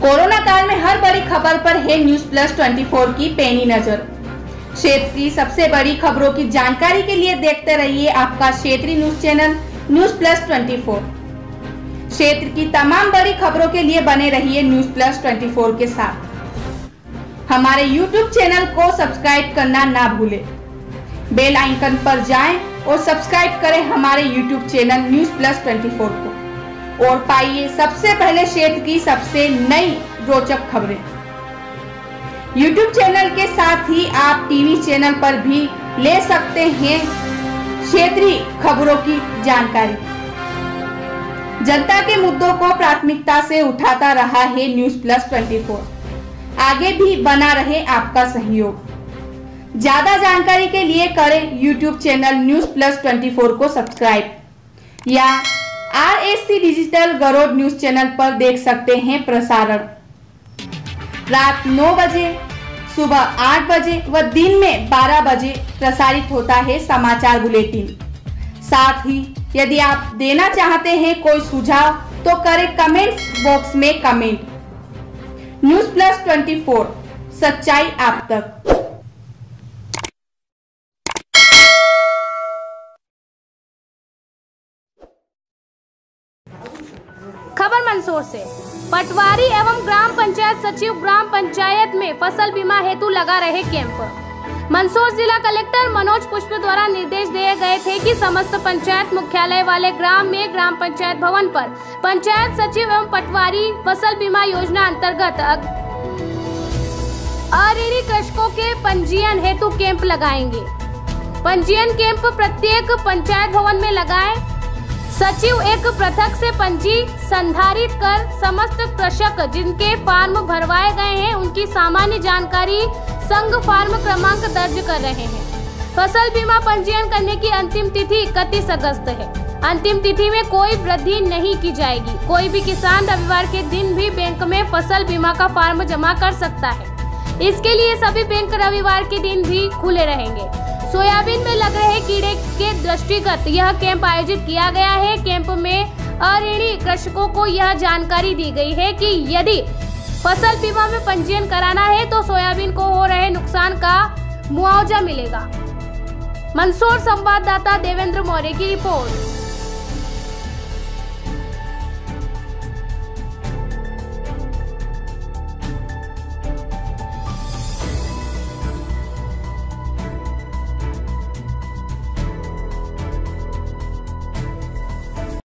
हर बड़ी खबर पर है न्यूज़ प्लस 24 की पैनी नज़र। क्षेत्र की सबसे बड़ी खबरों की जानकारी के लिए देखते रहिए आपका क्षेत्रीय न्यूज़ चैनल, न्यूज़ प्लस 24 क्षेत्र की तमाम बड़ी खबरों के लिए बने रहिए न्यूज़ प्लस 24 के साथ। हमारे यूट्यूब चैनल को सब्सक्राइब करना ना भूले। बेल आइकन पर जाएँ और सब्सक्राइब करें हमारे यूट्यूब चैनल, न्यूज़ प्लस 24 को। और पाइए सबसे पहले क्षेत्र की सबसे नई रोचक खबरें। YouTube चैनल के साथ ही आप टीवी चैनल पर भी ले सकते हैं क्षेत्रीय खबरों की जानकारी। जनता के मुद्दों को प्राथमिकता से उठाता रहा है न्यूज़ प्लस 24 आगे भी बना रहे आपका सहयोग। ज़्यादा जानकारी के लिए करें YouTube चैनल न्यूज़ प्लस 24 को सब्सक्राइब या आर एस सी डिजिटल गरोड न्यूज़ चैनल पर देख सकते हैं प्रसारण। रात 9 बजे, सुबह 8 बजे व दिन में 12 बजे प्रसारित होता है समाचार बुलेटिन। साथ ही, यदि आप देना चाहते हैं कोई सुझाव तो करें कमेंट बॉक्स में कमेंट न्यूज़ प्लस 24 सच्चाई आप तक। खबर मंदसौर से। पटवारी एवं ग्राम पंचायत सचिव ग्राम पंचायत में फ़सल बीमा हेतु लगा रहे कैंप। मंदसौर जिला कलेक्टर मनोज पुष्प द्वारा निर्देश दिए गए थे कि समस्त पंचायत मुख्यालय वाले ग्राम में ग्राम पंचायत भवन पर पंचायत सचिव एवं पटवारी फ़सल बीमा योजना अंतर्गत अरेरी कृषकों के पंजीयन हेतु कैंप लगाएँगे। पंजीयन कैंप प्रत्येक पंचायत भवन में लगाए सचिव एक पृथक से पंजी संधारित कर समस्त कृषक जिनके फार्म भरवाए गए हैं, उनकी सामान्य जानकारी संघ फार्म क्रमांक दर्ज कर रहे हैं। फ़सल बीमा पंजीयन करने की अंतिम तिथि इकतीस अगस्त है। अंतिम तिथि में कोई वृद्धि नहीं की जाएगी। कोई भी किसान रविवार के दिन भी बैंक में फ़सल बीमा का फॉर्म जमा कर सकता है। इसके लिए सभी बैंक रविवार के दिन भी खुले रहेंगे। सोयाबीन में लग रहे कीड़े के दृष्टिगत। यह कैंप आयोजित किया गया है। कैंप में अऋणी कृषकों को यह जानकारी दी गई है कि यदि फ़सल बीमा में पंजीयन कराना है तो सोयाबीन को हो रहे नुकसान का मुआवजा मिलेगा। मंदसौर संवाददाता देवेंद्र मौर्य की रिपोर्ट।